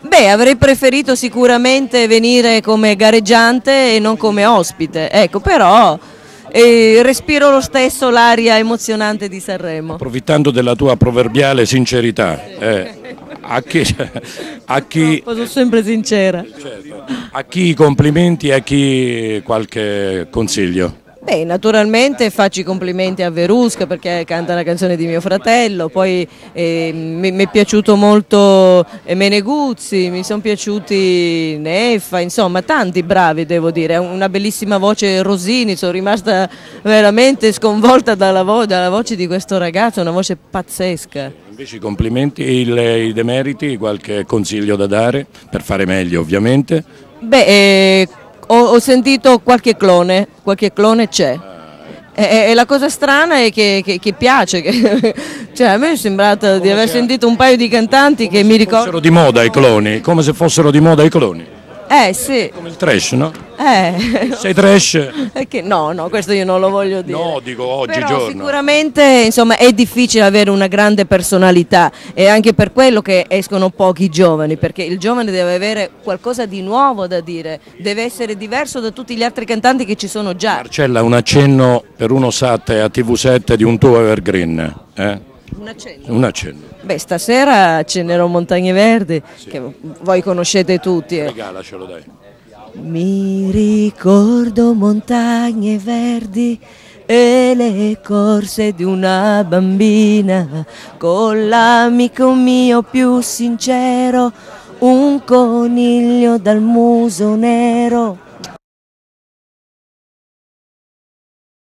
Beh, avrei preferito sicuramente venire come gareggiante e non come ospite, ecco, però eh, respiro lo stesso l'aria emozionante di Sanremo. Approfittando della tua proverbiale sincerità, eh, a, chi, a, chi, Sono sempre sincera. certo, a chi i complimenti e a chi qualche consiglio? Beh, naturalmente faccio i complimenti a Verusca perché canta la canzone di mio fratello, poi eh, mi, mi è piaciuto molto eh, Meneguzzi, mi sono piaciuti Neffa, insomma tanti bravi devo dire, una bellissima voce Rosini, sono rimasta veramente sconvolta dalla, vo- dalla voce di questo ragazzo, una voce pazzesca. Invece i complimenti il- i demeriti, qualche consiglio da dare per fare meglio ovviamente? Beh, eh, ho, ho sentito qualche clone, qualche clone c'è. E, e- la cosa strana è che, che- che piace, che- cioè a me è sembrato di aver sentito un paio di cantanti che mi Fossero ricordano... di moda i cloni, come se fossero di moda i cloni, Eh sì, come il trash, no? eh, Sei trash? che no, no, questo io non lo voglio dire. No, dico oggi Però giorno. sicuramente insomma, è difficile avere una grande personalità e anche per quello che escono pochi giovani, perché il giovane deve avere qualcosa di nuovo da dire, deve essere diverso da tutti gli altri cantanti che ci sono già. Marcella, un accenno per uno SAT a TV7 di un tuo evergreen. Eh? Un accenno. Un accenno. Beh, stasera cenerò Montagne Verdi, che voi conoscete tutti. eh. Regalacelo dai. Mi ricordo montagne verdi e le corse di una bambina con l'amico mio più sincero, un coniglio dal muso nero